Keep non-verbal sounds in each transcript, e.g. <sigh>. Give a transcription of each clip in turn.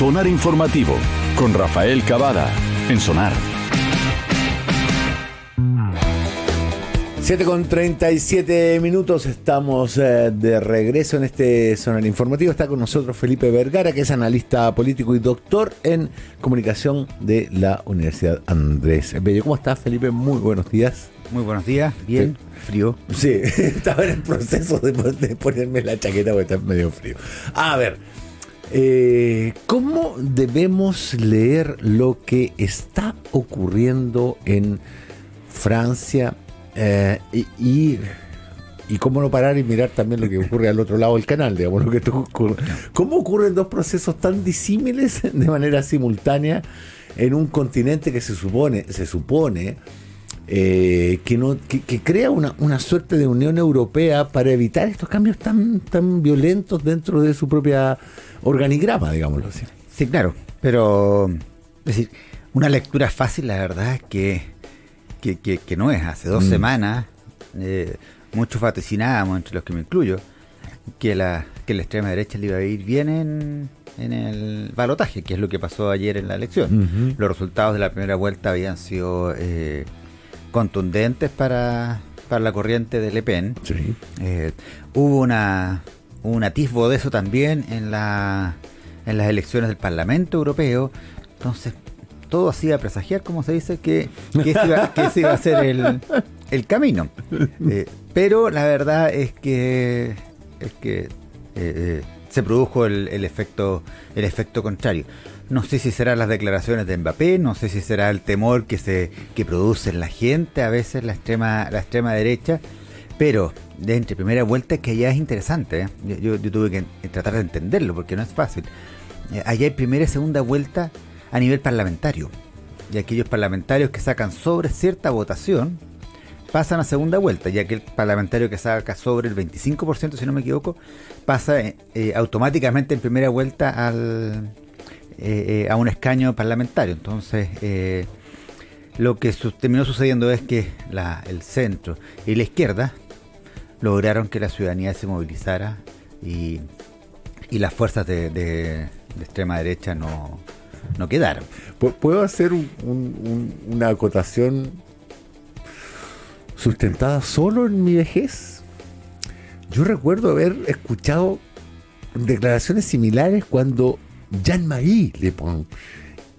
Sonar Informativo con Rafael Cavada en Sonar. 7 con 37 minutos, estamos eh, de regreso en este sonar informativo. Está con nosotros Felipe Vergara, que es analista político y doctor en comunicación de la Universidad Andrés Bello. ¿Cómo estás, Felipe? Muy buenos días. Muy buenos días, bien, frío. Sí, <laughs> estaba en el proceso de, de ponerme la chaqueta porque está medio frío. A ver, eh, ¿cómo debemos leer lo que está ocurriendo en Francia? Eh, y, cómo no parar y mirar también lo que ocurre al otro lado del canal, digamos, lo que ocurre. ¿Cómo ocurren dos procesos tan disímiles de manera simultánea en un continente que se supone, se supone eh, que, no, que, crea una, una, suerte de Unión Europea para evitar estos cambios tan, tan violentos dentro de su propia organigrama, digámoslo así. Sí, claro, pero es decir, una lectura fácil, la verdad es que que, no es. Hace dos mm. semanas eh, muchos vaticinábamos, entre los que me incluyo, que la, que la extrema derecha le iba a ir bien en, el balotaje, que es lo que pasó ayer en la elección. Los resultados de la primera vuelta habían sido eh, contundentes para, para la corriente de Le Pen. Eh, hubo una, un atisbo de eso también en, la, en las elecciones del Parlamento Europeo. Entonces, todo hacía presagiar, como se dice, que, que, ese, iba, a ser el, camino. Eh, pero la verdad es que, es que eh, se produjo el, efecto, el efecto contrario. No sé si serán las declaraciones de Mbappé, no sé si será el temor que se que produce en la gente, a veces la extrema, la extrema derecha, pero de entre primera vuelta que ya es interesante. Yo, yo, tuve que tratar de entenderlo porque no es fácil. allá hay primera y segunda vuelta a nivel parlamentario. Y aquellos parlamentarios que sacan sobre cierta votación pasan a segunda vuelta, ya que el parlamentario que saca sobre el 25%, si no me equivoco, pasa eh, eh, automáticamente en primera vuelta al, eh, a un escaño parlamentario. Entonces, lo que terminó sucediendo es que el centro y la izquierda lograron que la ciudadanía se movilizara y, y las fuerzas de extrema derecha no, no quedaron. ¿Puedo hacer una acotación sustentada solo en mi vejez? Yo recuerdo haber escuchado declaraciones similares cuando Jean-Marie Le Pen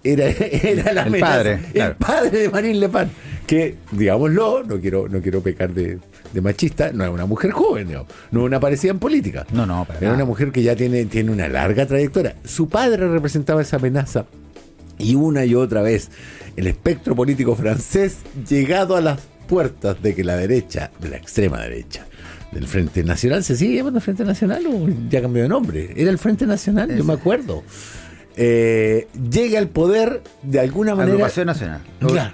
era, era la el padre, el padre de Marine Le Pen, que, digámoslo, no quiero, no quiero pecar de, machista, no es una mujer joven, no es una parecida en política. No, no, Era una mujer que ya tiene, tiene una larga trayectoria. Su padre representaba esa amenaza y una y otra vez el espectro político francés llegado a las puertas de que la derecha, de la extrema derecha, del Frente Nacional, ¿se sigue llamando Frente Nacional o ya cambió de nombre? Era el Frente Nacional, yo me acuerdo. Eh, llega al poder de alguna manera. Agrupación Nacional. Claro.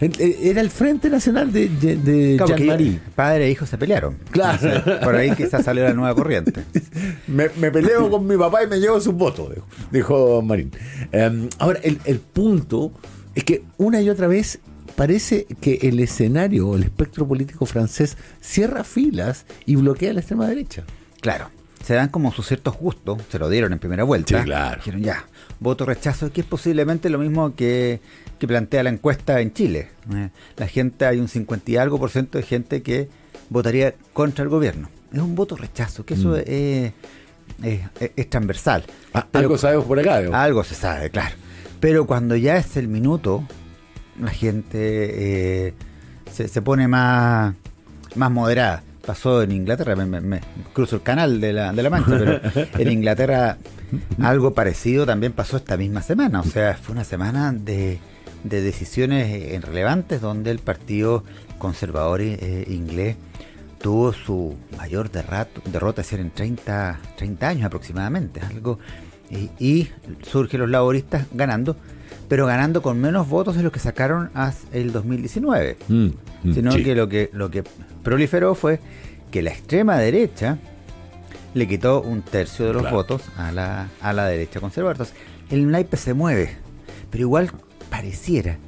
Era el Frente Nacional de, de, Jean-Marie. Padre e hijo se pelearon. Claro. por ahí quizás salió la nueva corriente. <laughs> me, peleo con mi papá y me llevo sus votos, dijo, Marín. Em, ahora, el, el punto es que una y otra vez parece que el escenario o el espectro político francés cierra filas y bloquea a la extrema derecha. Claro se dan como sus ciertos gustos, se lo dieron en primera vuelta. Sí, claro. Dijeron ya, voto rechazo, que es posiblemente lo mismo que, plantea la encuesta en Chile. Eh, la gente, hay un 50 y algo por ciento de gente que votaría contra el gobierno. Es un voto rechazo, que eso mm. es, transversal. Ah, algo sabemos por acá. Algo se sabe, claro. Pero cuando ya es el minuto, la gente eh, se, se pone más, más moderada pasó en Inglaterra, me, cruzo el canal de la, de la Mancha, pero en <laughs> Inglaterra algo parecido también pasó esta misma semana. O sea, fue una semana de, de decisiones eh, relevantes donde el Partido Conservador eh, inglés tuvo su mayor derrota, derrota en 30, 30 años aproximadamente. algo y, y surgen los laboristas ganando pero ganando con menos votos de los que sacaron hasta el 2019. Mm, mm, sino que lo que lo que proliferó fue que la extrema derecha le quitó un tercio de los votos a la, a la derecha conservadora. Entonces, el naipe se mueve, pero igual pareciera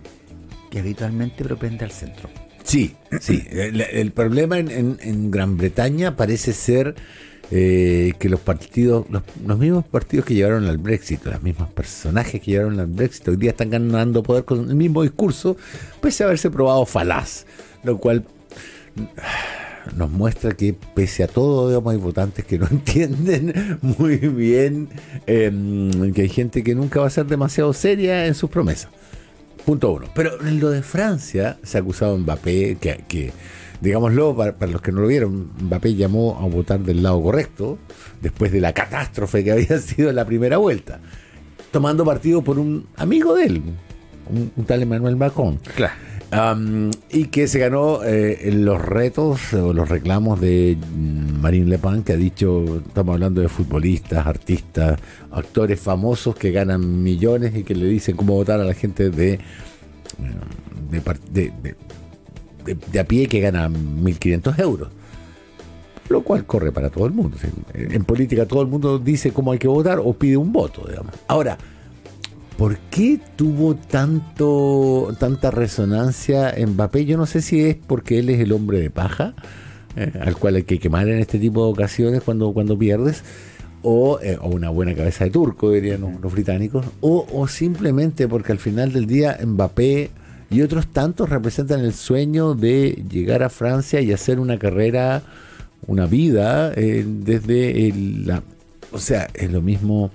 que habitualmente propende al centro. Sí, sí. El, problema en, en, Gran Bretaña parece ser eh, que los partidos, los, mismos partidos que llevaron al Brexit, los mismos personajes que llevaron al Brexit, hoy día están ganando poder con el mismo discurso, pese a haberse probado falaz, lo cual nos muestra que pese a todo digamos, hay votantes que no <laughs> entienden muy bien eh, que hay gente que nunca va a ser demasiado seria en sus promesas. Punto uno. Pero en lo de Francia se ha acusado Mbappé que digámoslo, para, para, los que no lo vieron, Mbappé llamó a votar del lado correcto después de la catástrofe que <laughs> había sido la primera vuelta, tomando partido por un amigo de él, un, un tal Emmanuel Macron. Claro. Um, y que se ganó eh, los retos o los reclamos de Marine Le Pen, que ha dicho, estamos hablando de futbolistas, artistas, actores famosos que ganan millones y que le dicen cómo votar a la gente de, de, de, de, de a pie que gana 1.500 euros. Lo cual corre para todo el mundo. En política todo el mundo dice cómo hay que votar o pide un voto, digamos. Ahora, ¿Por qué tuvo tanto tanta resonancia Mbappé? Yo no sé si es porque él es el hombre de paja, eh, al cual hay que quemar en este tipo de ocasiones cuando, cuando pierdes, o, eh, o una buena cabeza de turco, dirían los, británicos, o, o, simplemente porque al final del día Mbappé y otros tantos representan el sueño de llegar a Francia y hacer una carrera, una vida, eh, desde el, la... O sea, es lo mismo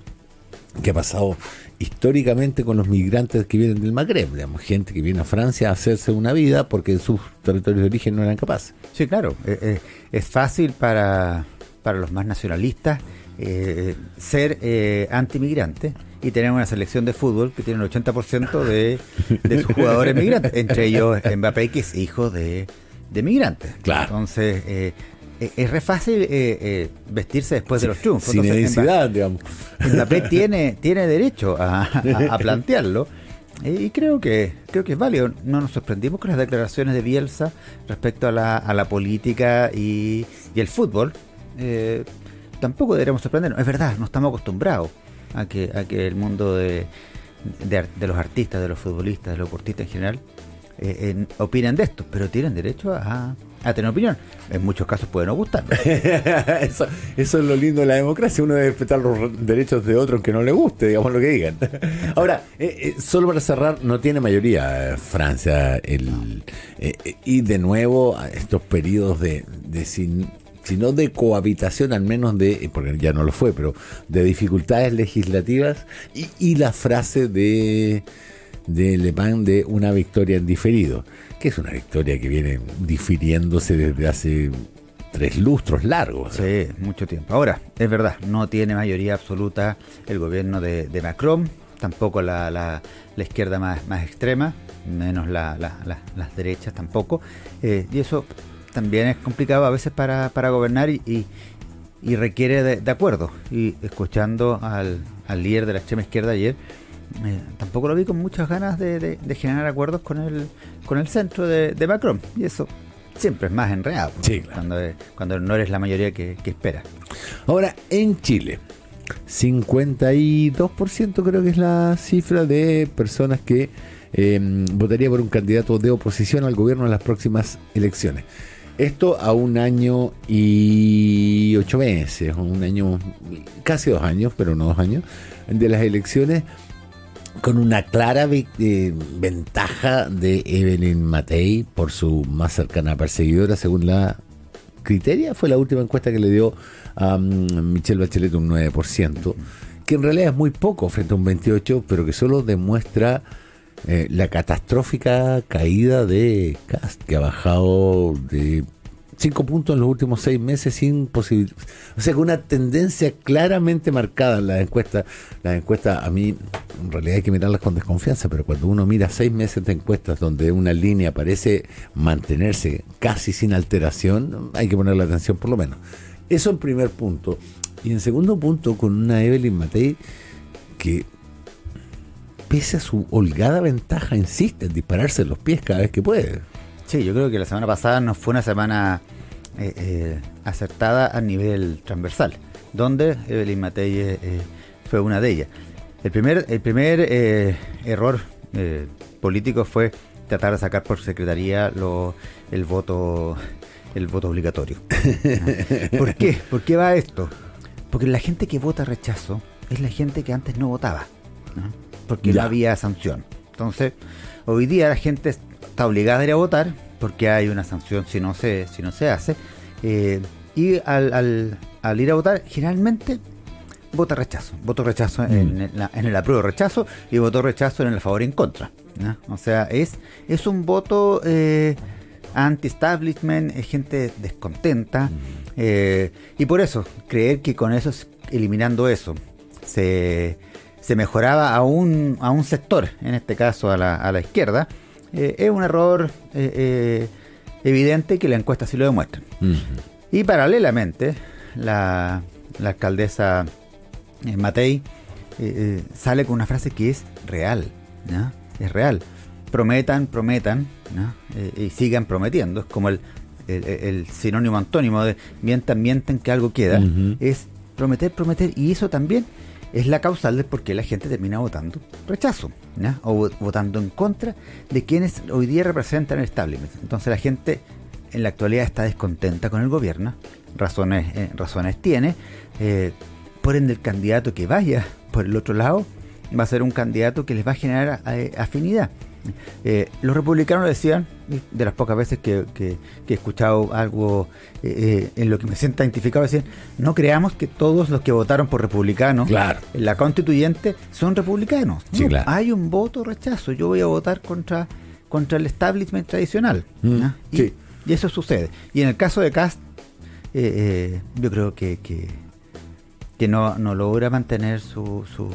que ha pasado históricamente con los migrantes que vienen del Magreb, digamos, gente que viene a Francia a hacerse una vida porque en sus territorios de origen no eran capaces. Sí, claro, eh, es fácil para, para los más nacionalistas eh, ser eh, antimigrante y tener una selección de fútbol que tiene el 80% de, de sus jugadores migrantes, entre ellos Mbappé, que es hijo de, de migrantes. Claro. Entonces, eh, es re fácil eh, eh, vestirse después de los triunfos. Sin necesidad, digamos. Mbappé tiene, tiene derecho a, a, a <laughs> plantearlo. Y creo que creo que es válido. No nos sorprendimos con las declaraciones de Bielsa respecto a la, a la política y, y el fútbol. Eh, tampoco deberíamos sorprendernos. Es verdad, no estamos acostumbrados a que, a que el mundo de, de, de los artistas, de los futbolistas, de los deportistas en general, eh, eh, opinen de esto, pero tienen derecho a, tener opinión. En muchos casos puede no gustar. <laughs> eso, eso, es lo lindo de la democracia. Uno debe respetar los derechos de otros que no le guste, digamos lo que digan. <laughs> Ahora, eh, eh, solo para cerrar, no tiene mayoría Francia. El, eh, y de nuevo, estos periodos de, de sin sino de cohabitación, al menos de, porque ya no lo fue, pero de dificultades legislativas y, y la frase de, de Le Pen de una victoria en diferido que es una victoria que viene difiriéndose desde hace tres lustros largos. Sí, mucho tiempo. Ahora, es verdad, no tiene mayoría absoluta el gobierno de, de Macron, tampoco la, la, la, izquierda más, más extrema, menos la, las derechas tampoco. Eh, y eso también es complicado a veces para, para gobernar y, y, y requiere de, de, acuerdo. Y escuchando al, al líder de la extrema izquierda ayer, eh, tampoco lo vi con muchas ganas de, de, de, generar acuerdos con el, con el centro de, de Macron. Y eso siempre es más enredado. Sí, claro. cuando, cuando, no eres la mayoría que, que espera. Ahora, en Chile, 52% creo que es la cifra de personas que eh, votaría por un candidato de oposición al gobierno en las próximas elecciones. Esto a un año y ocho meses, un año, casi dos años, pero no dos años, de las elecciones con una clara eh, ventaja de Evelyn Matei por su más cercana perseguidora, según la criteria, fue la última encuesta que le dio a um, Michelle Bachelet un 9%, que en realidad es muy poco frente a un 28%, pero que solo demuestra eh, la catastrófica caída de Cast, que ha bajado de cinco puntos en los últimos seis meses sin posibilidad. O sea, con una tendencia claramente marcada en las encuestas. Las encuestas, a mí, en realidad hay que mirarlas con desconfianza, pero cuando uno mira seis meses de encuestas donde una línea parece mantenerse casi sin alteración, hay que ponerle atención por lo menos. Eso en primer punto. Y en segundo punto, con una Evelyn Matei que pese a su holgada ventaja, insiste en dispararse en los pies cada vez que puede. Sí, yo creo que la semana pasada no fue una semana eh, eh, acertada a nivel transversal, donde Evelyn Matei eh, fue una de ellas. El primer, el primer error político fue tratar de sacar por secretaría lo, el voto el voto obligatorio. <laughs> ¿Por qué? ¿Por qué va esto? Porque la gente que vota rechazo es la gente que antes no votaba, porque no había sanción. Entonces, hoy día la gente está obligada a ir a votar porque hay una sanción si no se, si no se hace. Eh, y al, al, ir a votar, generalmente vota rechazo. Voto rechazo en, mm. en, el apruebo rechazo y voto rechazo en el favor y en contra. O sea, es, es un voto eh, anti-establishment, es gente descontenta. Mm. Eh, y por eso, creer que con eso, eliminando eso, se, se mejoraba a un, a un sector, en este caso a la, a la izquierda, eh, es un error evidente que la encuesta sí lo demuestra. Y paralelamente, la, la alcaldesa eh, Matei eh, eh, sale con una frase que es real, es real. Prometan, prometan y sigan prometiendo. Es como el, sinónimo antónimo de mientan, mienten que algo queda. Es prometer, prometer. Y eso también es la causal de por qué la gente termina votando rechazo o votando en contra de quienes hoy día representan el establishment. Entonces la gente en la actualidad está descontenta con el gobierno, razones, razones tiene, por ende el candidato que vaya por el otro lado va a ser un candidato que les va a generar eh, afinidad. Eh, los republicanos decían, de las pocas veces que, he escuchado algo eh, en lo que me siento identificado, decían, no creamos que todos los que votaron por republicanos en la constituyente son republicanos. Hay un voto rechazo, yo voy a votar contra, contra el establishment tradicional. Mm, y, eso sucede. Y en el caso de Cast, yo creo que que no, no logra mantener su, su,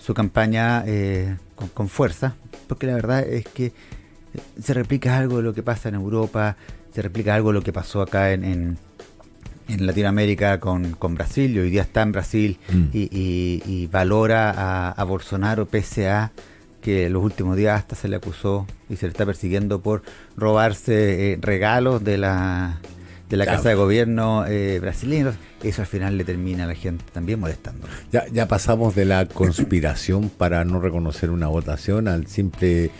su campaña eh, con, fuerza, porque la verdad es que se replica algo de lo que pasa en Europa, se replica algo de lo que pasó acá en, en, Latinoamérica con, con, Brasil, y hoy día está en Brasil mm. y, valora a, Bolsonaro pese a que los últimos días hasta se le acusó y se le está persiguiendo por robarse eh, regalos de la de la Casa de Gobierno eh, brasileña. Eso al final le termina a la gente también molestando. Ya, ya pasamos de la conspiración <laughs> para no reconocer una votación al simple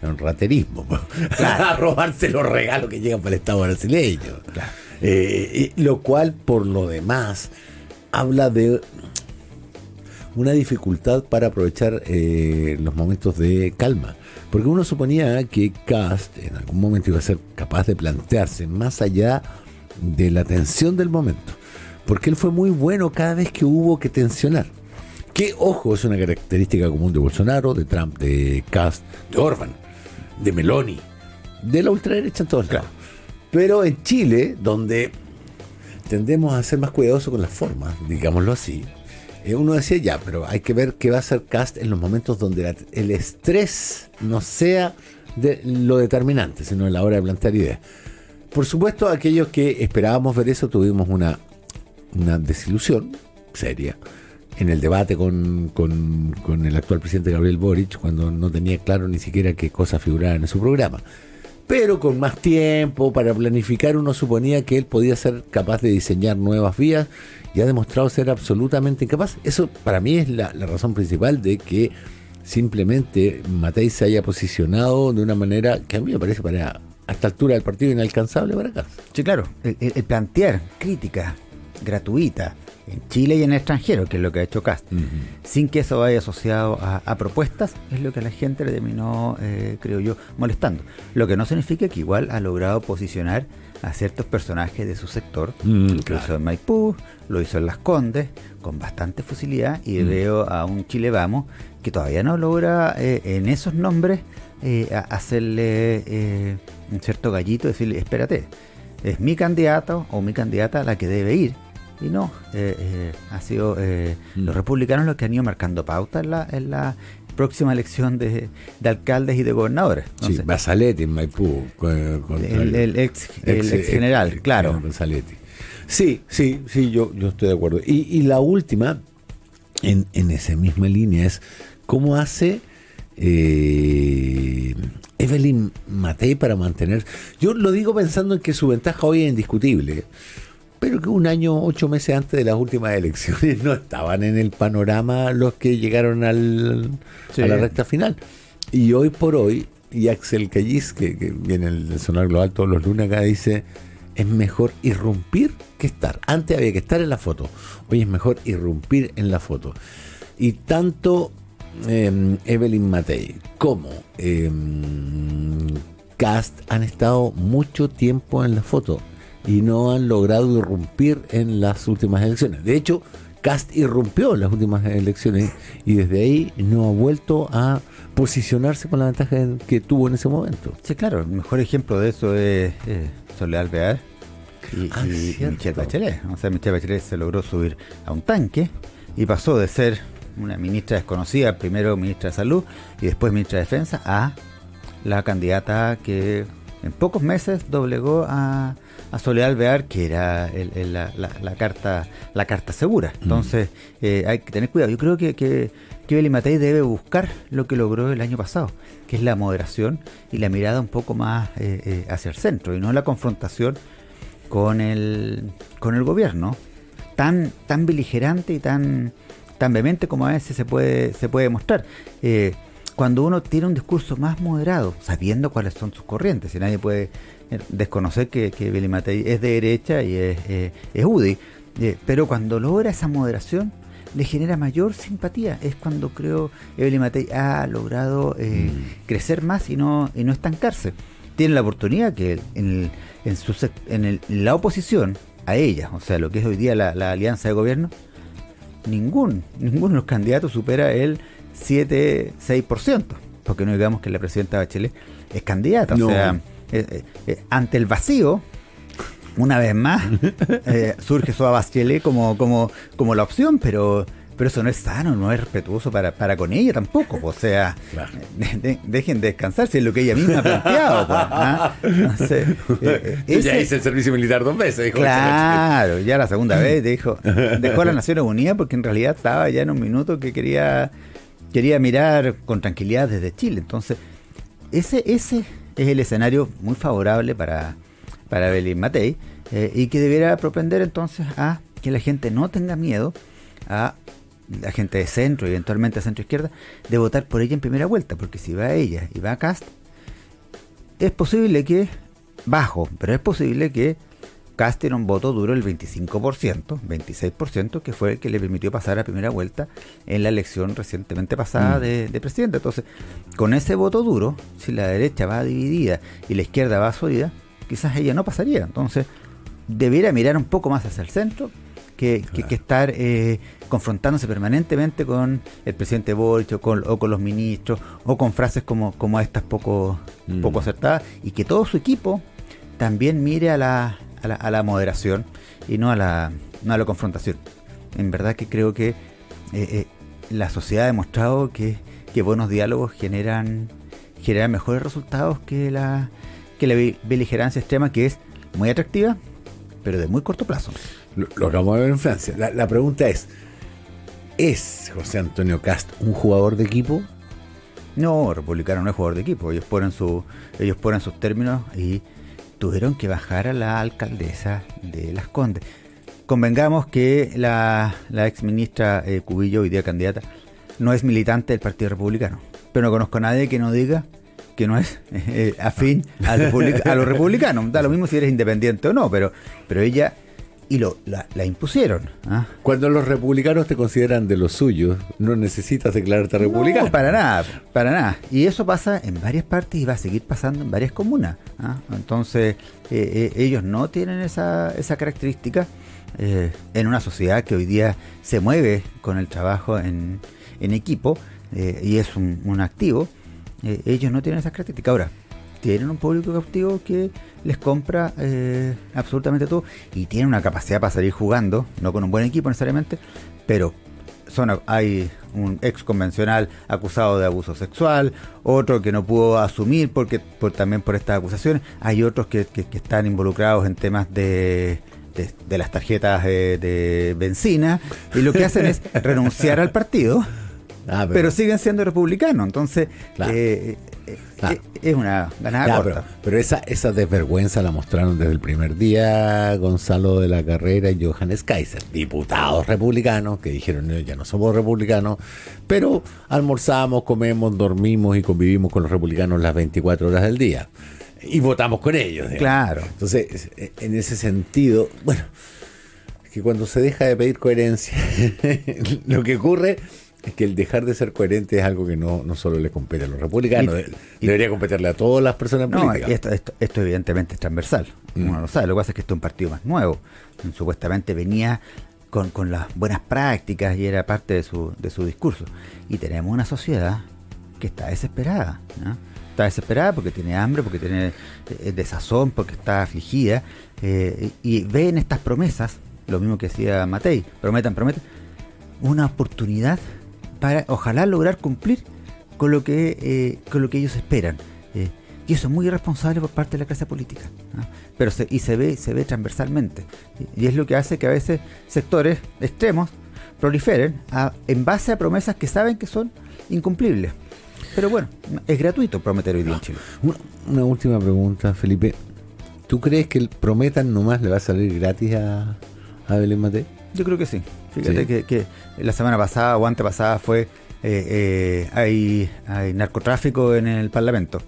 raterismo. <laughs> a robarse los regalos que llegan para el Estado brasileño. Eh, lo cual, por lo demás, habla de una dificultad para aprovechar eh, los momentos de calma. Porque uno suponía que Cast en algún momento iba a ser capaz de plantearse más allá de la tensión del momento. Porque él fue muy bueno cada vez que hubo que tensionar. Que, ojo, es una característica común de Bolsonaro, de Trump, de Cast, de Orban, de Meloni, de la ultraderecha en todos lados. Pero en Chile, donde tendemos a ser más cuidadosos con las formas, digámoslo así, eh, uno decía ya, pero hay que ver qué va a hacer Cast en los momentos donde el estrés no sea de lo determinante, sino en la hora de plantear ideas. Por supuesto, aquellos que esperábamos ver eso tuvimos una, una desilusión seria en el debate con, el actual presidente Gabriel Boric, cuando no tenía claro ni siquiera qué cosas figuraban en su programa. Pero con más tiempo para planificar, uno suponía que él podía ser capaz de diseñar nuevas vías y ha demostrado ser absolutamente incapaz. Eso para mí es la, razón principal de que simplemente Matei se haya posicionado de una manera que a mí me parece para a esta altura del partido inalcanzable para acá. Sí, claro. El, plantear crítica gratuita en Chile y en el extranjero, que es lo que ha hecho Cast, sin que eso vaya asociado a, propuestas, es lo que a la gente le terminó, eh, creo yo, molestando. Lo que no significa que igual ha logrado posicionar a ciertos personajes de su sector. Mm, lo hizo en Maipú, lo hizo en Las Condes, con bastante fusilidad, y mm. veo a un Chile Vamos que todavía no logra eh, en esos nombres eh, hacerle eh, un cierto gallito, decirle, espérate, es mi candidato o mi candidata la que debe ir. Y no, eh, ha sido mm. los republicanos los que han ido marcando pauta en la, en la próxima elección de, alcaldes y de gobernadores. sí, Basaletti en Maipú. el, ex, general, claro. Sí, sí, sí, yo, yo estoy de acuerdo. Y, la última, en, en esa misma línea, es cómo hace eh, Evelyn Matei para mantener. Yo lo digo pensando en que su ventaja hoy es indiscutible, pero que un año, ocho meses antes de las últimas elecciones <laughs> no estaban en el panorama los que llegaron al, a la recta final. Y hoy por hoy, y Axel Callis, que, viene el Sonar Global todos los lunes acá, dice es mejor irrumpir que estar. Antes había que estar en la foto, hoy es mejor irrumpir en la foto. Y tanto eh, Evelyn Matei como eh, Cast han estado mucho tiempo en la foto y no han logrado irrumpir en las últimas elecciones. De hecho, Cast irrumpió en las últimas elecciones y desde ahí no ha vuelto a posicionarse con la ventaja que tuvo en ese momento. Sí, claro, el mejor ejemplo de eso es eh, Soledad Alvear y, Ah, y. Michelle Bachelet. O sea, Michelle Bachelet se logró subir a un tanque y pasó de ser una ministra desconocida, primero ministra de Salud y después ministra de Defensa, a la candidata que en pocos meses doblegó a, a Soledad Alvear, que era el- el- la, la- la carta la carta segura. Entonces, eh, hay que tener cuidado. Yo creo que, que, que Beli Matei debe buscar lo que logró el año pasado, que es la moderación y la mirada un poco más eh, eh, hacia el centro, y no la confrontación con el, con el gobierno, tan, tan beligerante y tan, tan vehemente como a veces se puede, se puede mostrar. Eh, cuando uno tiene un discurso más moderado, sabiendo cuáles son sus corrientes, y nadie puede eh, desconocer que, que Billy Matei es de derecha y es, eh, es UDI, eh, pero cuando logra esa moderación, le genera mayor simpatía. Es cuando creo Evelyn Matei ha logrado eh, crecer más y no, y no estancarse. Tiene la oportunidad que en, el- en, su en el- en la oposición a ella, o sea, lo que es hoy día la, la alianza de gobierno, ningún, ninguno de los candidatos supera el 7-6%. Porque no digamos que la presidenta Bachelet es candidata. No. O sea, eh, eh, eh, ante el vacío, una vez más, <laughs> eh, surge Soa Bachelet como, como, como la opción, pero, pero eso no es sano, no es respetuoso para, para con ella tampoco. O sea, Claro. de- de- dejen descansar si es lo que ella misma ha planteado. pues, ¿ah? Entonces, eh, Yo ya ese- hice el servicio militar dos veces. dijo Claro, ya la segunda <laughs> vez dijo, dejó a las Naciones Unidas porque en realidad estaba ya en un minuto que quería quería mirar con tranquilidad desde Chile. Entonces, ese ese es el escenario muy favorable para para Belín Matei eh, y que debiera propender entonces a que la gente no tenga miedo a la gente de centro y eventualmente centro izquierda de votar por ella en primera vuelta, porque si va ella y va Cast, es posible que, bajo, pero es posible que Cast tiene un voto duro del 25%, 26%, que fue el que le permitió pasar a primera vuelta en la elección recientemente pasada Mm. de, de presidente. Entonces, con ese voto duro, si la derecha va dividida y la izquierda va sólida, quizás ella no pasaría. Entonces, debiera mirar un poco más hacia el centro que, que- que estar eh, confrontándose permanentemente con el presidente Boric o con, o con los ministros o con frases como, como estas poco, Mm. poco acertadas y que todo su equipo también mire a la, a la, a la moderación y no a la, no a la confrontación. En verdad que creo que eh, eh, la sociedad ha demostrado que, que buenos diálogos generan, generan mejores resultados que la, que la be- beligerancia extrema que es muy atractiva, pero de muy corto plazo. Lo, lo acabamos de ver en Francia. La, la pregunta es: ¿es José Antonio Cast un jugador de equipo? No, Republicano no es jugador de equipo. Ellos ponen su, ellos ponen sus términos y tuvieron que bajar a la alcaldesa de Las Condes. Convengamos que la, la ex ministra eh, Cubillo, hoy día candidata, no es militante del Partido Republicano. Pero no conozco a nadie que no diga que no es <laughs> eh, afín a los republicanos. Da lo mismo si eres independiente o no, pero, pero ella y lo, la, la impusieron. ¿ah? Cuando los republicanos te consideran de los suyos, no necesitas declararte republicano. No, para nada, para nada. Y eso pasa en varias partes y va a seguir pasando en varias comunas. ¿ah? Entonces, eh, eh, ellos no tienen esa, esa característica eh, en una sociedad que hoy día se mueve con el trabajo en, en equipo y es un, un activo. ellos no tienen esa característica. Ahora, tienen un público cautivo que les compra eh, absolutamente todo y tienen una capacidad para salir jugando, no con un buen equipo necesariamente, pero son, hay un ex convencional acusado de abuso sexual, otro que no pudo asumir porque por, también por estas acusaciones, hay otros que, que- que están involucrados en temas de, de, de las tarjetas de, de benzina y lo que hacen es <laughs> renunciar al partido Ah, pero, siguen siendo republicanos. Entonces, Claro. eh, eh, Claro. eh, es una ganada corta. pero, pero esa, esa desvergüenza la mostraron desde el primer día Gonzalo de la Carrera y Johannes Kaiser, diputados republicanos que dijeron "No, ya no somos republicanos, pero almorzamos, comemos, dormimos y convivimos con los republicanos las 24 horas del día. Y votamos con ellos. digamos. Claro. Entonces, eh, en ese sentido, bueno, es que cuando se deja de pedir coherencia, <laughs> lo que ocurre es que el dejar de ser coherente es algo que no, no solo le compete a los republicanos, Y- y- debería competirle a todas las personas No, políticas. esto, esto, esto evidentemente es transversal. Mm. Uno lo sabe. Lo que pasa es que esto es un partido más nuevo. Supuestamente venía con, con las buenas prácticas y era parte de su, de su discurso. Y tenemos una sociedad que está desesperada. ¿no? Está desesperada porque tiene hambre, porque tiene eh, desazón, porque está afligida. eh, y y ve en estas promesas, lo mismo que decía Matei, prometan, prometan, una oportunidad para ojalá lograr cumplir con lo que eh, con lo que ellos esperan Eh, y eso es muy irresponsable por parte de la clase política pero se, y se ve se ve transversalmente y, y es lo que hace que a veces sectores extremos proliferen a- en base a promesas que saben que son incumplibles pero bueno es gratuito prometer hoy día en Chile Una, una última pregunta, Felipe. ¿Tú crees que el Prometan nomás le va a salir gratis a, a Belén Mate? Yo creo que sí. Fíjate Sí. Que, que la semana pasada o antepasada fue eh, eh, hay, hay narcotráfico en el Parlamento.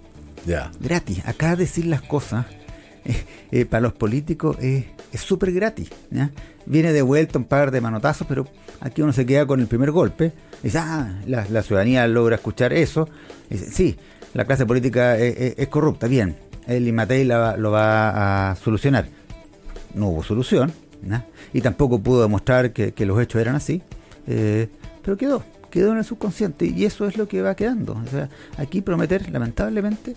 Ya. Gratis. Acá decir las cosas <laughs> eh, eh, para los políticos eh, es súper gratis. ¿ya? Viene de vuelta un par de manotazos, pero aquí uno se queda con el primer golpe. Dice, ah, la, la ciudadanía logra escuchar eso. Dice, sí, la clase política es, es- es corrupta. Bien, el Imatei la- lo va a solucionar no hubo solución, y tampoco pudo demostrar que, los hechos eran así, eh, pero quedó, quedó en el subconsciente y eso es lo que va quedando. O sea, aquí prometer, lamentablemente,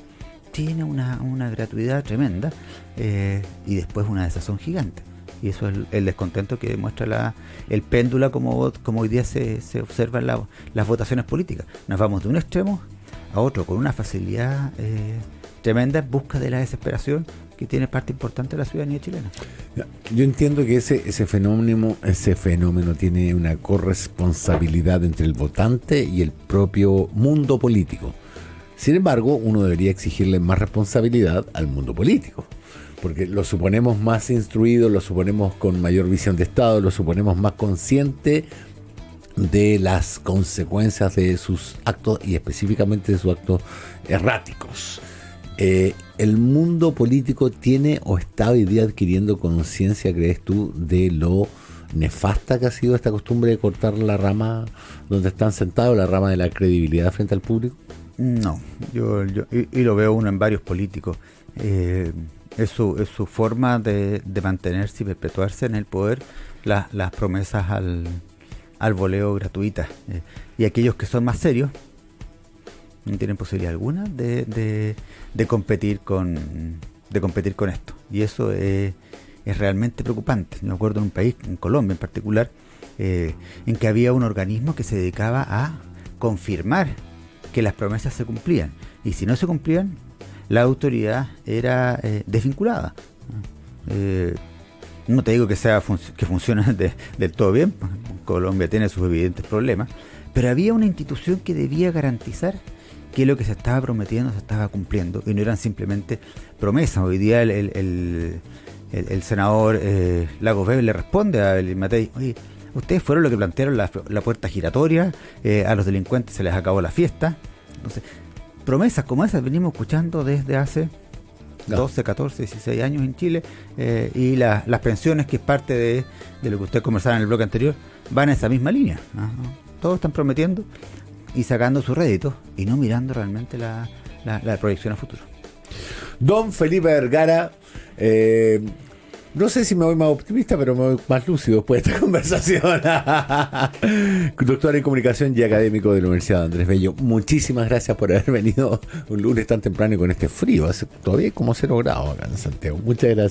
tiene una, una gratuidad tremenda eh, y después una desazón gigante. Y eso es el, descontento que demuestra la, el péndulo como, como hoy día se, se observa en la- las votaciones políticas. Nos vamos de un extremo a otro con una facilidad eh, tremenda en busca de la desesperación que tiene parte importante de la ciudadanía chilena. Yo entiendo que ese, ese fenómeno, ese fenómeno tiene una corresponsabilidad entre el votante y el propio mundo político. Sin embargo, uno debería exigirle más responsabilidad al mundo político. Porque lo suponemos más instruido, lo suponemos con mayor visión de Estado, lo suponemos más consciente de las consecuencias de sus actos y específicamente de sus actos erráticos. Eh, ¿El mundo político tiene o está hoy día adquiriendo conciencia, crees tú, de lo nefasta que ha sido esta costumbre de cortar la rama donde están sentados, la rama de la credibilidad frente al público? No, yo, y, lo veo uno en varios políticos. Eh, es, su, forma de, mantenerse y perpetuarse en el poder la- las promesas al, al voleo gratuitas. Eh, y aquellos que son más serios no tienen posibilidad alguna de, de- competir con de competir con esto. Y eso es, es realmente preocupante. Me acuerdo en un país, en Colombia en particular, eh, en que había un organismo que se dedicaba a confirmar que las promesas se cumplían. Y si no se cumplían, la autoridad era eh, desvinculada. Eh, no te digo que sea que funcione <laughs> de- del todo bien, <laughs> Colombia tiene sus evidentes problemas, pero había una institución que debía garantizar que lo que se estaba prometiendo se estaba cumpliendo y no eran simplemente promesas. Hoy día el, el- el- senador eh, Lagos Weber le responde a Matei, oye, ustedes fueron los que plantearon la, la puerta giratoria, eh, a los delincuentes se les acabó la fiesta. Entonces, promesas como esas venimos escuchando desde hace No. 12, 14, 16 años en Chile eh, y la- las pensiones, que es parte de, de lo que usted conversaba en el bloque anterior, van en esa misma línea. ¿no? Todos están prometiendo y sacando su rédito y no mirando realmente la, la- la proyección a futuro. Don Felipe Vergara, eh, no sé si me voy más optimista, pero me voy más lúcido después de esta <laughs> conversación. <laughs> Doctor en Comunicación y académico de la Universidad de Andrés Bello, muchísimas gracias por haber venido un lunes tan temprano y con este frío. Hace todavía como cero grados acá en Santiago. Muchas gracias.